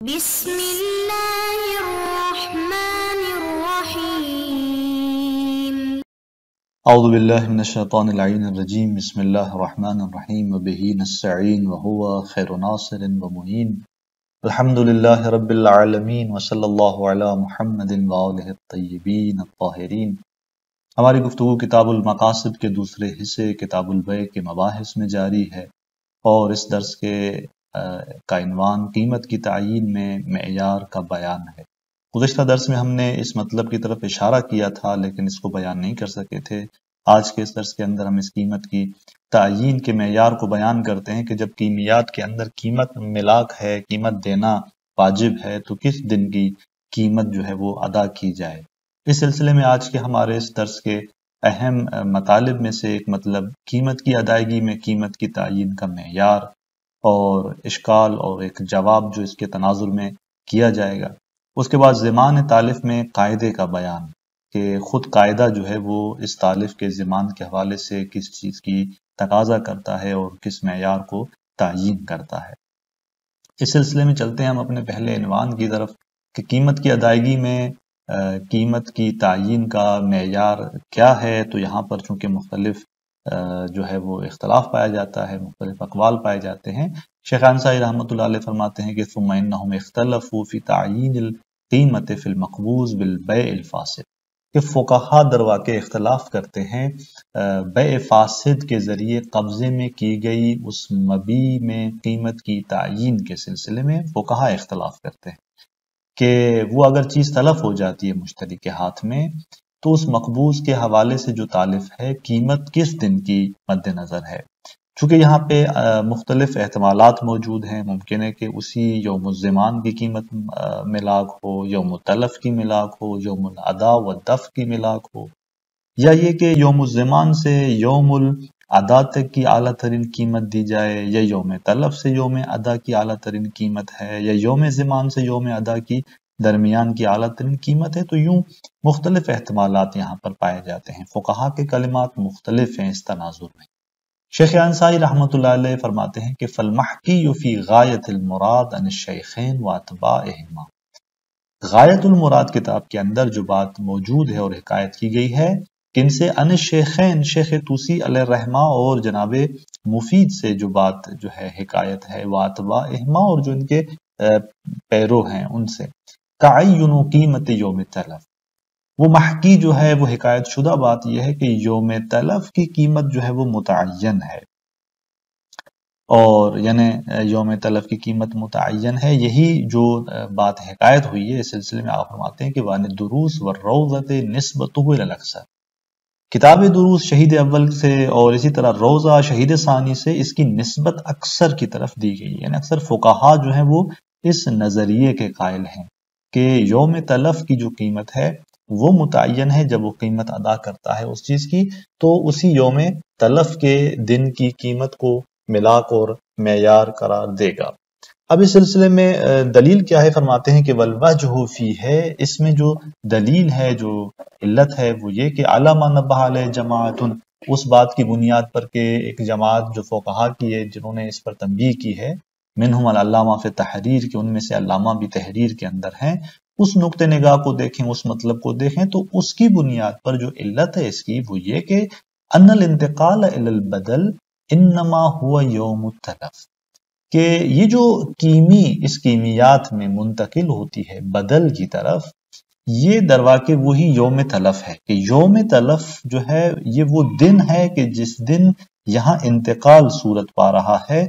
بسم الله الرحمن الرحيم اعوذ باللہ من الشیطان العین الرجیم. بسم اللہ الرحمن الرحیم. وبه نستعین وهو خیر ناصر ومعین الحمد للہ رب العالمین وصلی اللہ علی محمد وآلہ الطیبین الطاہرین. ہماری گفتگو کتاب المقاصد کے دوسرے حصے کتاب البیع کے مباحث میں جاری ہے اور اس درس کے کا عنوان قیمت کی تعیین میں معیار کا بیان ہے۔ گزشتہ درس میں ہم نے اس مطلب کی طرف اشارہ کیا تھا، لیکن اس کو بیان نہیں کر سکے تھے۔ آج کے اس درس کے اندر ہم اس قیمت کی تعیین کے معیار کو بیان کرتے ہیں کہ جب کیمیات کے اندر قیمت ملاک ہے، قیمت دینا واجب ہے، تو کس دن کی قیمت جو ہے وہ ادا کی جائے۔ اس سلسلے میں آج کے ہمارے اس درس کے اہم مطالب میں سے ایک مطلب قیمت کی ادائیگی میں قیمت کی تعیین کا معیار اور اشکال اور ایک جواب جو اس کے تناظر میں کیا جائے گا۔ اس کے بعد زمان طالف میں قاعدے کا بیان کہ خود قاعدہ جو ہے وہ اس طالف کے زمان کے حوالے سے کس چیز کی تقاضا کرتا ہے اور کس معیار کو تعیین کرتا ہے۔ اس سلسلے میں چلتے ہیں ہم اپنے پہلے عنوان کی طرف کہ قیمت کی ادائیگی میں قیمت کی تعیین کا معیار کیا ہے۔ تو یہاں پر چونکہ مختلف جو ہے وہ اختلاف پایا جاتا ہے مختلف اقوال پائے جاتے ہیں۔ شیخ انصاری رحمۃ اللہ علیہ فرماتے ہیں کہ ثم انہم فی تعیین القیمت فی المقبوض بالبیع الفاسد۔ کہ فقہا در واقع اختلاف کرتے ہیں۔ آ، بیع فاسد کے ذریعے قبضے میں کی گئی اس مبی میں قیمت کی تعیین کے سلسلے میں فقہا اختلاف کرتے ہیں۔ کہ وہ اگر چیز تلف ہو جاتی ہے مشتری کے ہاتھ میں تو اس مقبوض کے حوالے سے جو تالف ہے، قیمت کس دن کی مد نظر ہے؟ چونکہ یہاں پہ مختلف احتمالات موجود ہیں، ممکن ہے کہ اسی یوم الزمان کی قیمت ملاک ہو، یوم التلف کی ملاک ہو، یوم الادا و دف کی ملاک ہو، یا یہ کہ یوم الزمان سے یوم الادا تک کی اعلیٰ ترین قیمت دی جائے، یا یوم تلف سے یوم ادا کی اعلیٰ ترین قیمت ہے، یا یوم زمان سے یوم ادا کی درمیان کی اعلیٰ ترین قیمت ہے، تو یوں مختلف احتمالات یہاں پر پائے جاتے ہیں۔ فقہا کے کلمات مختلف ہیں، اس تناظر میں شیخ انصاری رحمۃ اللہ علیہ فرماتے ہیں کہ فالمحکی فی غایت المراد عن الشیخین و اتباعہما۔ غایت المراد کتاب کے اندر جو بات موجود ہے اور حکایت کی گئی ہے کن سے ان شیخین شیخ توسی علیہ الرحمہ اور جناب مفید سے جو بات جو ہے، حکایت ہے واتبا اہما اور جو ان کے پیرو ہیں، ان سے۔ تعین قیمت یوم تلف۔ وہ محکی جو ہے، وہ حکایت شدہ بات یہ ہے کہ یوم تلف کی قیمت جو ہے، وہ متعین ہے۔ اور یعنی یوم تلف کی قیمت متعین ہے۔ یہی جو بات حکایت ہوئی ہے، اس سلسلے میں آپ فرماتے ہیں کہ وان دروس و روزت نسبت الاکثر۔ کتاب دروس شہید اول سے اور اسی طرح روزہ شہید ثانی سے اس کی نسبت اکثر کی طرف دی گئی ہے۔ یعنی اکثر فقہا جو ہیں، وہ اس نظریے کے قائل ہیں۔ کہ یوم تلف کی جو قیمت ہے، وہ متعین ہے جب وہ قیمت ادا کرتا ہے اس چیز کی، تو اسی یوم تلف کے دن کی قیمت کو ملاک اور معیار قرار دے گا۔ اب اس سلسلے میں دلیل کیا ہے؟ فرماتے ہیں کہ والوجہ فی ہے، اس میں جو دلیل ہے، جو علت ہے، وہ یہ کہ علامہ نبہ علیہ جماعت اس بات کی بنیاد پر کہ ایک جماعت جو فوقہا کی ہے، جنہوں نے اس پر تنبیہ کی ہے منہم العلامہ فی تحریر کے ان میں سے علامہ بھی تحریر کے اندر ہیں۔ اس نقطۂ نگاہ کو دیکھیں، اس مطلب کو دیکھیں تو اس کی بنیاد پر جو علت ہے اس کی وہ یہ کہ ان الانتقال البدل انما ہوا یوم التلف۔ کہ یہ جو کیمی، اس کیمیات میں منتقل ہوتی ہے بدل کی طرف، یہ درواقع وہی یوم تلف ہے کہ یوم تلف جو ہے، یہ وہ دن ہے کہ جس دن یہاں انتقال صورت پا رہا ہے۔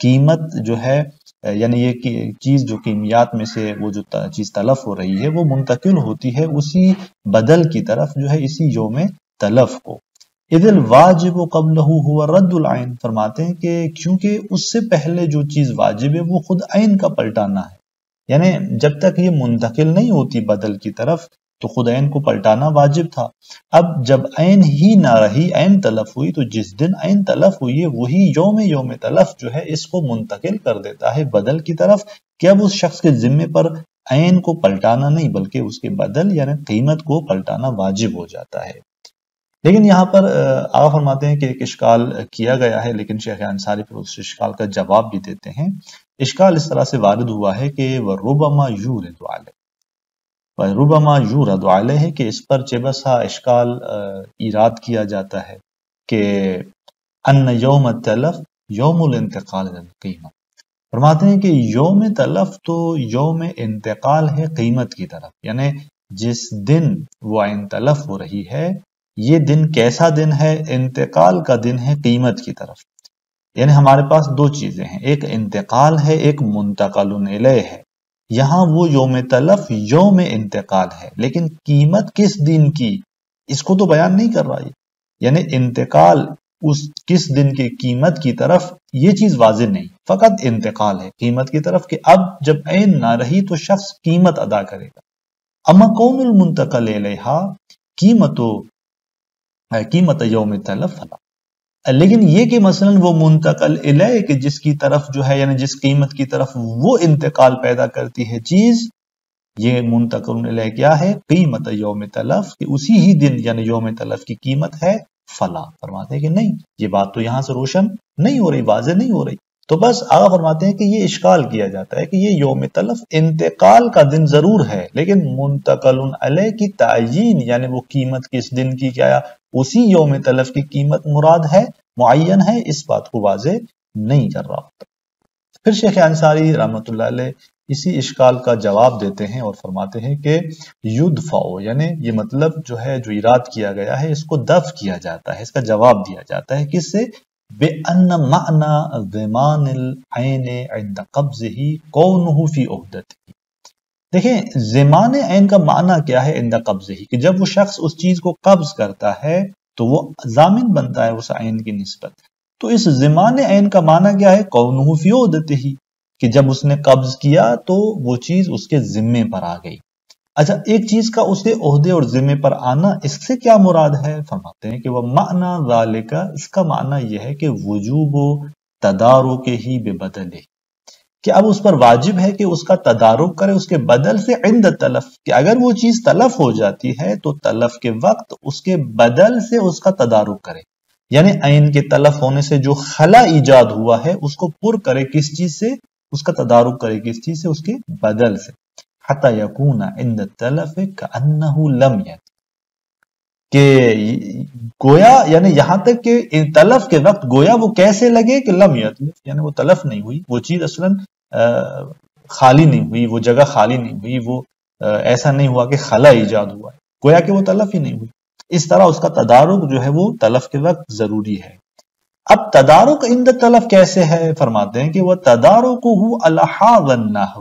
قیمت جو ہے یعنی یہ چیز جو کیمیات میں سے وہ جو چیز تلف ہو رہی ہے، وہ منتقل ہوتی ہے اسی بدل کی طرف جو ہے، اسی یوم تلف کو۔ اذ الواجب قبلہ ہوا رد العین۔ فرماتے ہیں کہ کیونکہ اس سے پہلے جو چیز واجب ہے، وہ خود عین کا پلٹانا ہے۔ یعنی جب تک یہ منتقل نہیں ہوتی بدل کی طرف تو خود عین کو پلٹانا واجب تھا۔ اب جب عین ہی نہ رہی، عین تلف ہوئی، تو جس دن عین تلف ہوئی ہے وہی یوم یوم تلف جو ہے، اس کو منتقل کر دیتا ہے بدل کی طرف۔ کہ اب اس شخص کے ذمے پر عین کو پلٹانا نہیں، بلکہ اس کے بدل یعنی قیمت کو پلٹانا واجب ہو جاتا ہے۔ لیکن یہاں پر آپ فرماتے ہیں کہ ایک اشکال کیا گیا ہے، لیکن شیخ انصاری پھر اس اشکال کا جواب بھی دیتے ہیں۔ اشکال اس طرح سے وارد ہوا ہے کہ وہ ربما یور علیہ علیہ ہے کہ اس پر چبسا اشکال ایراد کیا جاتا ہے کہ ان یوم تلف یوم الانتقال قیمت فرماتے ہیں کہ یوم تلف تو یوم انتقال ہے قیمت کی طرف یعنی جس دن وہ عین تلف ہو رہی ہے، یہ دن کیسا دن ہے؟ انتقال کا دن ہے قیمت کی طرف۔ یعنی ہمارے پاس دو چیزیں ہیں، ایک انتقال ہے، ایک منتقل علیہ ہے۔ یہاں وہ یوم تلف، یوم انتقال ہے۔ لیکن قیمت کس دن کی؟ اس کو تو بیان نہیں کر رہا یعنی انتقال اس کس دن کی قیمت کی طرف یہ چیز واضح نہیں۔ فقط انتقال ہے۔ قیمت کی طرف کہ اب جب عین نہ رہی تو شخص قیمت ادا کرے گا۔ اما کون المنتقل علیہ قیمت قیمت یوم تلف لیکن یہ کہ مثلا وہ منتقل علیہ کہ جس کی طرف جو ہے یعنی جس قیمت کی طرف وہ انتقال پیدا کرتی ہے چیز، یہ منتقل علیہ کیا ہے؟ قیمت یوم تلف، کہ اسی ہی دن یعنی یوم تلف کی قیمت ہے فلا فرماتے ہیں کہ نہیں، یہ بات تو یہاں سے روشن نہیں ہو رہی، واضح نہیں ہو رہی۔ تو بس آگا فرماتے ہیں کہ یہ اشکال کیا جاتا ہے کہ یہ یوم تلف انتقال کا دن ضرور ہے، لیکن منتقل علیہ کی تعین یعنی وہ قیمت کس دن کی کیا اسی یوم تلف کی قیمت مراد ہے، معین ہے، اس بات کو واضح نہیں کر رہا ہوتا۔ پھر شیخ انصاری رحمت اللہ علیہ اسی اشکال کا جواب دیتے ہیں اور فرماتے ہیں کہ ید فاؤ یعنی یہ مطلب جو ہے، جو اراد کیا گیا ہے، اس کو دف کیا جاتا ہے، اس کا جواب دیا جاتا ہے، کس سے؟ بے ان معنی زمان العین عند قبضه کونه فی عہدته دیکھیں زمان عین کا معنی کیا ہے عند قبضه؟ کہ جب وہ شخص اس چیز کو قبض کرتا ہے، تو وہ ضامن بنتا ہے اس عین کی نسبت۔ تو اس زمان عین کا معنی کیا ہے؟ کونه فی عہدته کہ جب اس نے قبض کیا، تو وہ چیز اس کے ذمے پر آ گئی۔ اچھا ایک چیز کا اسے عہدے اور ذمے پر آنا، اس سے کیا مراد ہے؟ فرماتے ہیں کہ وہ معنی ذالکا اس کا معنی یہ ہے کہ وجوب و تدارو کے ہی بے بدلے کہ اب اس پر واجب ہے کہ اس کا تدارک کرے، اس کے بدل سے عند تلف۔ کہ اگر وہ چیز تلف ہو جاتی ہے، تو تلف کے وقت اس کے بدل سے اس کا تدارک کرے۔ یعنی عین کے تلف ہونے سے جو خلا ایجاد ہوا ہے، اس کو پر کرے کس چیز سے؟ اس کا تدارک کرے کس چیز سے؟ اس کے بدل سے۔ حتی یکون عند التلف کانہو لم ید کہ گویا یعنی یہاں تک کہ تلف کے وقت گویا وہ کیسے لگے کہ لم ید یعنی وہ تلف نہیں ہوئی، وہ چیز اصلا خالی نہیں ہوئی، وہ جگہ خالی نہیں ہوئی، وہ ایسا نہیں ہوا کہ خلا ایجاد ہوا ہے۔ گویا کہ وہ تلف ہی نہیں ہوئی۔ اس طرح اس کا تدارک جو ہے وہ تلف کے وقت ضروری ہے۔ اب تدارک اند تلف کیسے ہے؟ فرماتے ہیں کہ وہ تدارک ہو الحاظ النحو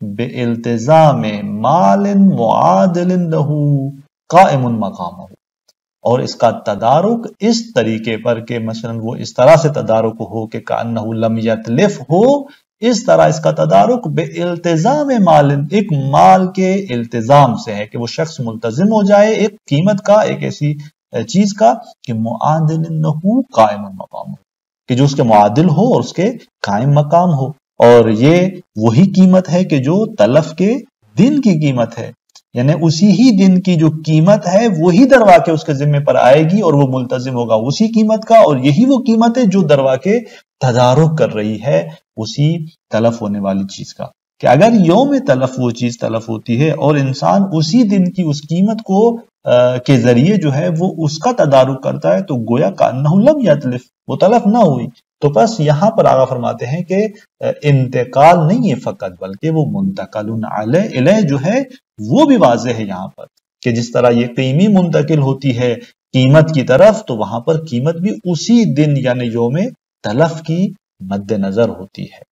بے مال معادل له، قائم مقام اور اس کا تدارک اس طریقے پر کہ مثلا وہ اس طرح سے تدارک ہو کہ کانہ لم یتلف ہو، اس طرح اس کا تدارک بے التظام مال، ایک مال کے التزام سے ہے کہ وہ شخص ملتظم ہو جائے، ایک قیمت کا، ایک ایسی چیز کا، کہ معادل له، قائم مقام ہو کہ جو اس کے معادل ہو اور اس کے قائم مقام ہو۔ اور یہ وہی قیمت ہے کہ جو تلف کے دن کی قیمت ہے۔ یعنی اسی ہی دن کی جو قیمت ہے، وہی دروا کے اس کے ذمے پر آئے گی اور وہ ملتظم ہوگا۔ اسی قیمت کا اور یہی وہ قیمت ہے جو دروا کے تدارک کر رہی ہے۔ اسی تلف ہونے والی چیز کا۔ کہ اگر یوم تلف وہ چیز تلف ہوتی ہے اور انسان اسی دن کی اس قیمت کو کے ذریعے جو ہے وہ اس کا تدارک کرتا ہے، تو گویا کا نہ یا تلف وہ تلف نہ ہوئی۔ تو بس یہاں پر آگا فرماتے ہیں کہ انتقال نہیں ہے فقط، بلکہ وہ منتقل علیہ جو ہے وہ بھی واضح ہے یہاں پر کہ جس طرح یہ قیمی منتقل ہوتی ہے قیمت کی طرف، تو وہاں پر قیمت بھی اسی دن یعنی یوم تلف کی مد نظر ہوتی ہے۔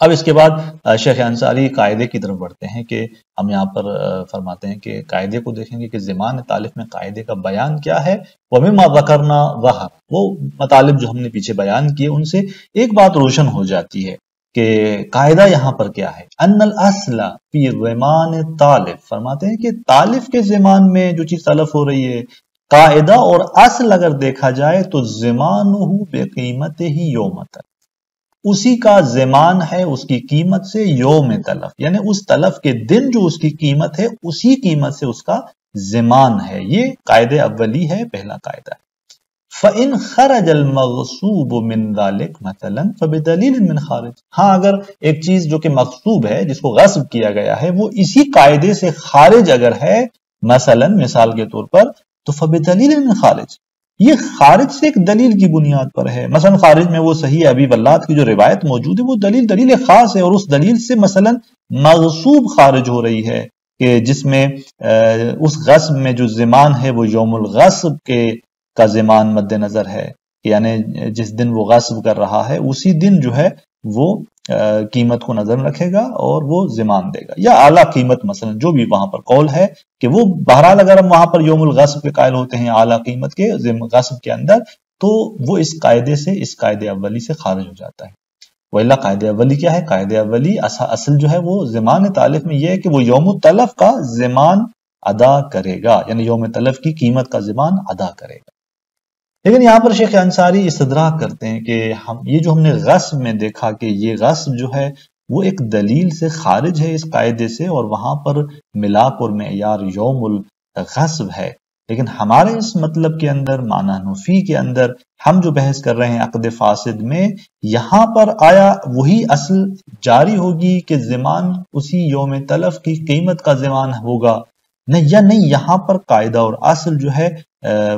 اب اس کے بعد شیخ انصاری قاعدے کی طرف بڑھتے ہیں کہ ہم یہاں پر فرماتے ہیں کہ قاعدے کو دیکھیں گے کہ زمان طالف میں قاعدے کا بیان کیا ہے۔ وہ کرنا وہ وہ مطالب جو ہم نے پیچھے بیان کیے، ان سے ایک بات روشن ہو جاتی ہے کہ قاعدہ یہاں پر کیا ہے۔ ان الاصل فی زمان طالف فرماتے ہیں کہ طالف کے زمان میں جو چیز طلف ہو رہی ہے، قاعدہ اور اصل اگر دیکھا جائے تو زمان بے قیمت ہی یومت اسی کا زمان ہے اس کی قیمت سے یوم تلف۔ یعنی اس تلف کے دن جو اس کی قیمت ہے، اسی قیمت سے اس کا زمان ہے۔ یہ قاعدہ اولی ہے، پہلا قاعدہ۔ فَإِنْ خَرَجَ الْمَغْصُوبُ مِنْ ذَلِكَ مَثَلًا فَبِدَلِيلٍ مِنْ خَارِج۔ ہاں اگر ایک چیز جو کہ مغصوب ہے، جس کو غصب کیا گیا ہے، وہ اسی قاعدے سے خارج اگر ہے، مثلا مثال کے طور پر، تو فَبِدَلِيلٍ مِنْ خَارِج۔ یہ خارج سے ایک دلیل کی بنیاد پر ہے۔ مثلا خارج میں وہ صحیح ابی بلاد کی جو روایت موجود ہے، وہ دلیل دلیل خاص ہے اور اس دلیل سے مثلا مغصوب خارج ہو رہی ہے کہ جس میں اس غصب میں جو زمان ہے، وہ یوم الغصب کے، کا زمان مد نظر ہے۔ یعنی جس دن وہ غصب کر رہا ہے، اسی دن جو ہے، وہ قیمت کو نظر رکھے گا اور وہ زمان دے گا۔ یا اعلیٰ قیمت مثلا جو بھی وہاں پر قول ہے کہ وہ بہرحال اگر ہم وہاں پر یوم الغصب کے قائل ہوتے ہیں اعلیٰ قیمت کے غصب کے اندر، تو وہ اس قاعدے سے، اس قاعدے اولی سے خارج ہو جاتا ہے۔ وہ اللہ قاعدہ اولی کیا ہے؟ قاعدہ اولی اصل جو ہے وہ زمان تعلق میں یہ ہے کہ وہ یوم الطلف کا زمان ادا کرے گا۔ یعنی یوم طلف کی قیمت کا زمان ادا کرے گا۔ لیکن یہاں پر شیخ انصاری استدراک کرتے ہیں کہ ہم یہ جو ہم نے غصب میں دیکھا کہ یہ غصب جو ہے، وہ ایک دلیل سے خارج ہے اس قاعدے سے اور وہاں پر ملاپ اور معیار یوم الغصب ہے۔ لیکن ہمارے اس مطلب کے اندر، معنی نفی کے اندر ہم جو بحث کر رہے ہیں عقد فاسد میں، یہاں پر آیا وہی اصل جاری ہوگی کہ زمان اسی یوم تلف کی قیمت کا زمان ہوگا۔ نہیں، یا نہیں، یہاں پر قاعدہ اور اصل جو ہے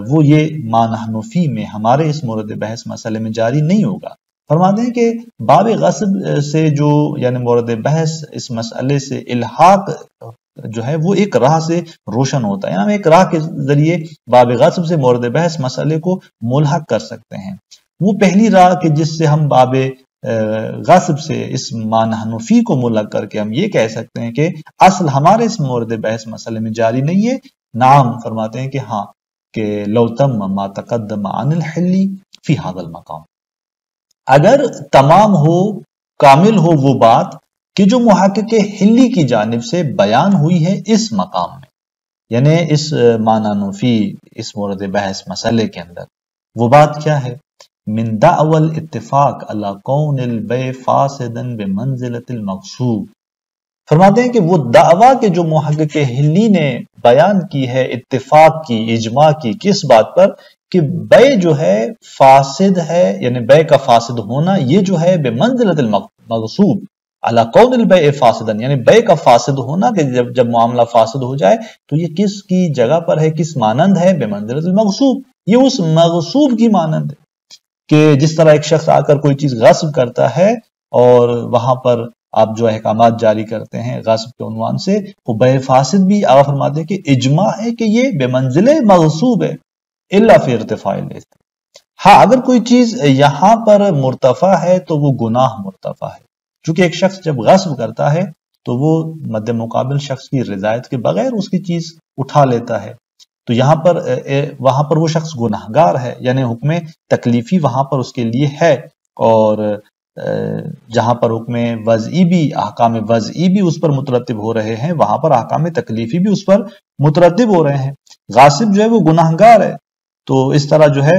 وہ یہ مانحنفی میں ہمارے اس مورد بحث مسئلے میں جاری نہیں ہوگا۔ فرماتے ہیں کہ باب غصب سے جو یعنی مورد بحث اس مسئلے سے الحاق جو ہے، وہ ایک راہ سے روشن ہوتا ہے۔ یعنی ہم یعنی ایک راہ کے ذریعے باب غصب سے مورد بحث مسئلے کو ملحق کر سکتے ہیں۔ وہ پہلی راہ کہ جس سے ہم باب غصب سے اس مانحنفی کو ملحق کر کے ہم یہ کہہ سکتے ہیں کہ اصل ہمارے اس مورد بحث مسئلے میں جاری نہیں ہے۔ نام فرماتے ہیں کہ ہاں کہ لو تم ما تقدم عن الحلی فی هذا المقام۔ اگر تمام ہو، کامل ہو وہ بات کہ جو محقق ہلی کی جانب سے بیان ہوئی ہے اس مقام میں یعنی اس معنی نفی، اس مورد بحث مسئلے کے اندر، وہ بات کیا ہے؟ من دعوال اتفاق اللہ کون البے فاسدن بمنزلت المقصوب فرماتے ہیں کہ وہ دعویٰ کے جو محقق ہلی نے بیان کی ہے، اتفاق کی، اجماع کی، کس بات پر؟ کہ بے جو ہے فاسد ہے یعنی بے کا فاسد ہونا، یہ جو ہے بے منزلت المغصوب اللہ قون البے فاسدن یعنی بے کا فاسد ہونا، کہ جب جب معاملہ فاسد ہو جائے، تو یہ کس کی جگہ پر ہے، کس مانند ہے؟ بے منزلت المغصوب یہ اس مغصوب کی مانند ہے۔ کہ جس طرح ایک شخص آ کر کوئی چیز غصب کرتا ہے اور وہاں پر آپ جو احکامات جاری کرتے ہیں غصب کے عنوان سے، وہ بے فاسد بھی آپ فرماتے ہیں کہ اجماع ہے کہ یہ بے منزل مغصوب ہے اللہ فی ارتفاع ہاں اگر کوئی چیز یہاں پر مرتفع ہے تو وہ گناہ مرتفع ہے۔ چونکہ ایک شخص جب غصب کرتا ہے تو وہ مد مقابل شخص کی رضایت کے بغیر اس کی چیز اٹھا لیتا ہے۔ تو یہاں پر وہاں پر وہ شخص گناہ گار ہے یعنی حکم تکلیفی وہاں پر اس کے لیے ہے اور جہاں پر حکم وضعی بھی، احکام وضعی بھی اس پر مترتب ہو رہے ہیں، وہاں پر احکام تکلیفی بھی اس پر مترتب ہو رہے ہیں۔ غاسب جو ہے وہ گناہ گار ہے۔ تو اس طرح جو ہے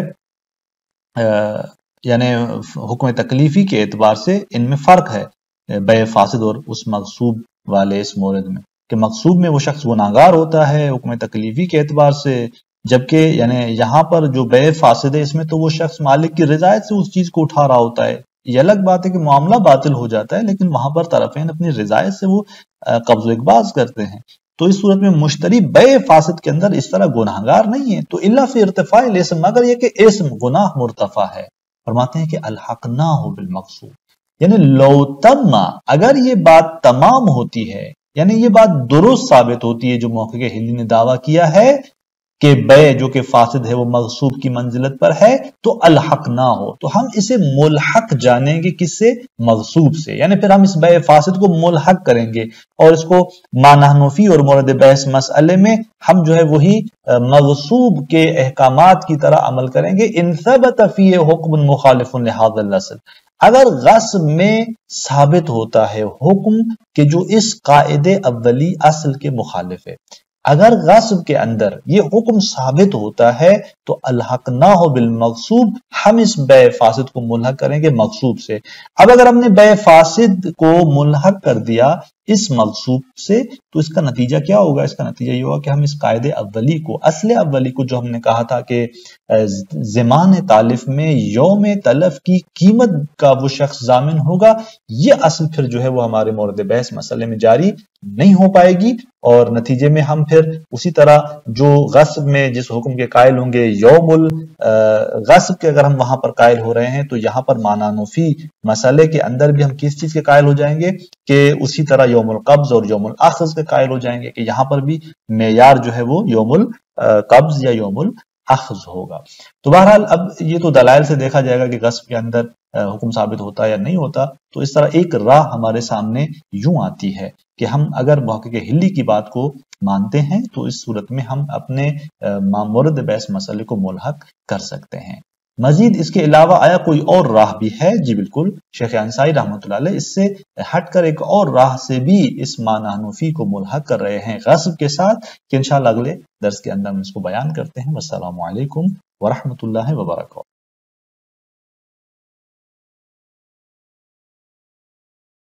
یعنی حکم تکلیفی کے اعتبار سے ان میں فرق ہے بے فاسد اور اس مقصوب والے اس مورد میں۔ کہ مقصوب میں وہ شخص گناہ گار ہوتا ہے، حکم تکلیفی کے اعتبار سے، جبکہ یعنی یہاں پر جو بے فاسد ہے اس میں تو وہ شخص مالک کی رضایت سے اس چیز کو اٹھا رہا ہوتا ہے۔ یہ الگ بات ہے کہ معاملہ باطل ہو جاتا ہے، لیکن وہاں پر طرفین اپنی رضایت سے وہ قبض و اقباز کرتے ہیں۔ تو اس صورت میں مشتری بے فاسد کے اندر اس طرح گناہ گار نہیں ہے۔ تو اللہ فی ارتفاع الاسم مگر یہ کہ اسم گناہ مرتفع ہے۔ فرماتے ہیں کہ الحق نہ ہو بالمقصود۔ یعنی لو تم، اگر یہ بات تمام ہوتی ہے یعنی یہ بات درست ثابت ہوتی ہے جو موقع کے ہلی نے دعویٰ کیا ہے کہ بے جو کہ فاسد ہے وہ مغصوب کی منزلت پر ہے تو الحق نہ ہو۔ تو ہم اسے ملحق جانیں گے کس سے مغصوب سے۔ یعنی پھر ہم اس بے فاسد کو ملحق کریں گے اور اس کو مانحنفی اور مورد بحث مسئلے میں ہم جو ہے وہی مغصوب کے احکامات کی طرح عمل کریں گے۔ ان سب تفیع حکم مخالف لحاظ اللہ اگر غصب میں ثابت ہوتا ہے، حکم کہ جو اس قائد اولی اصل کے مخالف ہے۔ اگر غصب کے اندر یہ حکم ثابت ہوتا ہے، تو الحق نہ ہو بالمقصوب ہم اس بے فاسد کو ملحق کریں گے مقصوب سے۔ اب اگر ہم نے بے فاسد کو ملحق کر دیا اس ملصوب سے تو اس کا نتیجہ کیا ہوگا؟ اس کا نتیجہ یہ ہوگا کہ ہم اس قاعدے اولی کو، اصل اولی کو جو ہم نے کہا تھا کہ زمان تالف میں یوم تلف کی قیمت کا وہ شخص ضامن ہوگا، یہ اصل پھر جو ہے وہ ہمارے مورد بحث مسئلے میں جاری نہیں ہو پائے گی اور نتیجے میں ہم پھر اسی طرح جو غصب میں جس حکم کے قائل ہوں گے، یوم الغصب کے اگر ہم وہاں پر قائل ہو رہے ہیں تو یہاں پر مانانوفی مسئلے کے اندر بھی ہم کس چیز کے قائل ہو جائیں گے؟ کہ اسی طرح یوم القبض اور یوم الاخذ کے قائل ہو جائیں گے کہ یہاں پر بھی معیار جو ہے وہ یوم القبض یا یوم الاخذ ہوگا۔ تو بہرحال اب یہ تو دلائل سے دیکھا جائے گا کہ غصب کے اندر حکم ثابت ہوتا یا نہیں ہوتا، تو اس طرح ایک راہ ہمارے سامنے یوں آتی ہے کہ ہم اگر محقق ہلی کی بات کو مانتے ہیں تو اس صورت میں ہم اپنے مورد بیس مسئلے کو ملحق کر سکتے ہیں۔ مزید اس کے علاوہ آیا کوئی اور راہ بھی ہے؟ جی بالکل، شیخ یعنی انصائی رحمۃ اللہ علیہ اس سے ہٹ کر ایک اور راہ سے بھی اس معنی کو ملحق کر رہے ہیں غصب کے ساتھ کہ انشاءاللہ اگلے درس کے اندر ہم اس کو بیان کرتے ہیں۔ والسلام علیکم ورحمۃ اللہ وبرکاتہ۔